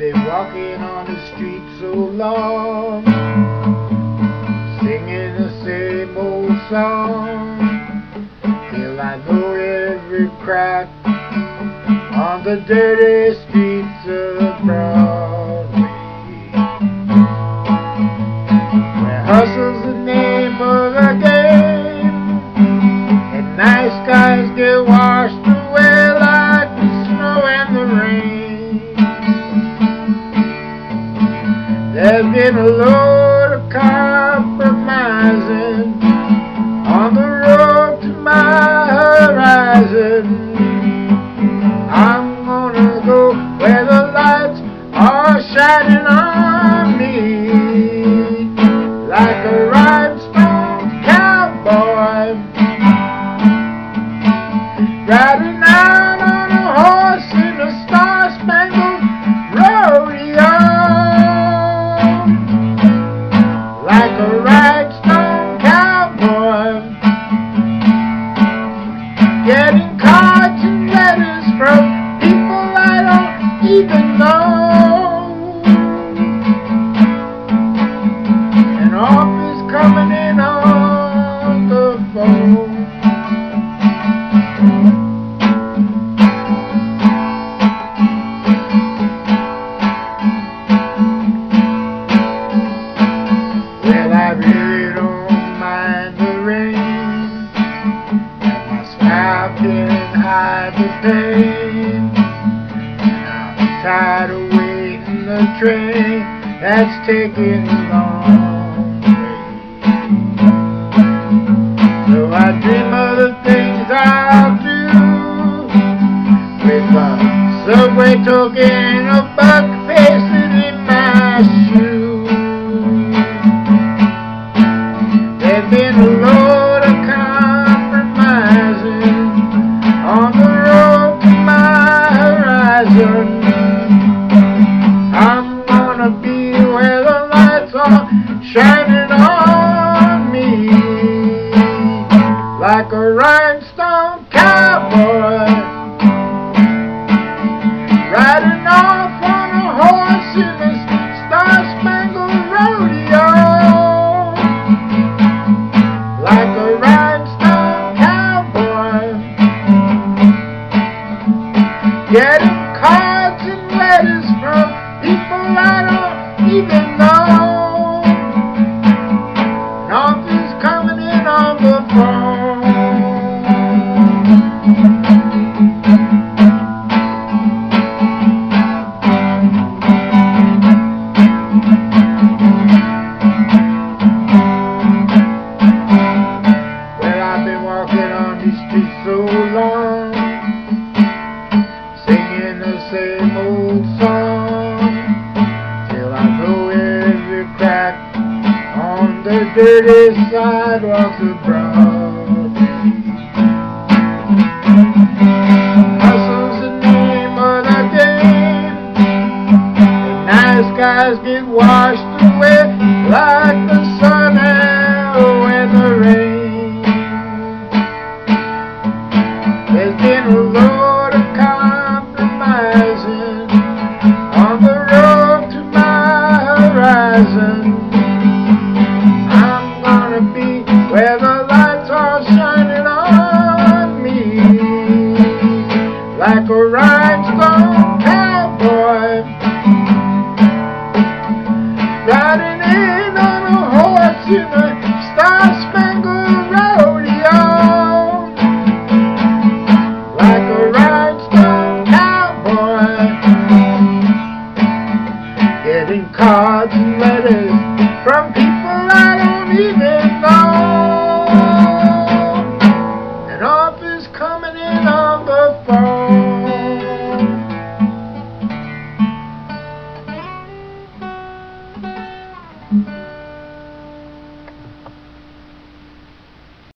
been walking on the street so long, singing the same old song, till I know every crack on the dirty streets of Broadway. Where hustle's the name of the There's a load of compromising on the road to my horizon. I'm gonna go where the lights are shining on me like a rhinestone cowboy riding out even know An offers coming in on the phone Well, I really don't mind the rain. And my smile can hide the pain. Tired of waiting the train that's taking a long way. So I dream of the things I'll do with a subway token a buck pasted in my shoe. Shining on me like a rhinestone cowboy. Riding off on a horse in a star-spangled rodeo. Like a rhinestone cowboy. Getting cards and letters from people I don't even know on dirty sidewalks of Broadway. Hustle's the name of the game, and nice guys get washed away like the sun riding in on a horse in a star-spangled rodeo like a rhinestone cowboy. Getting cards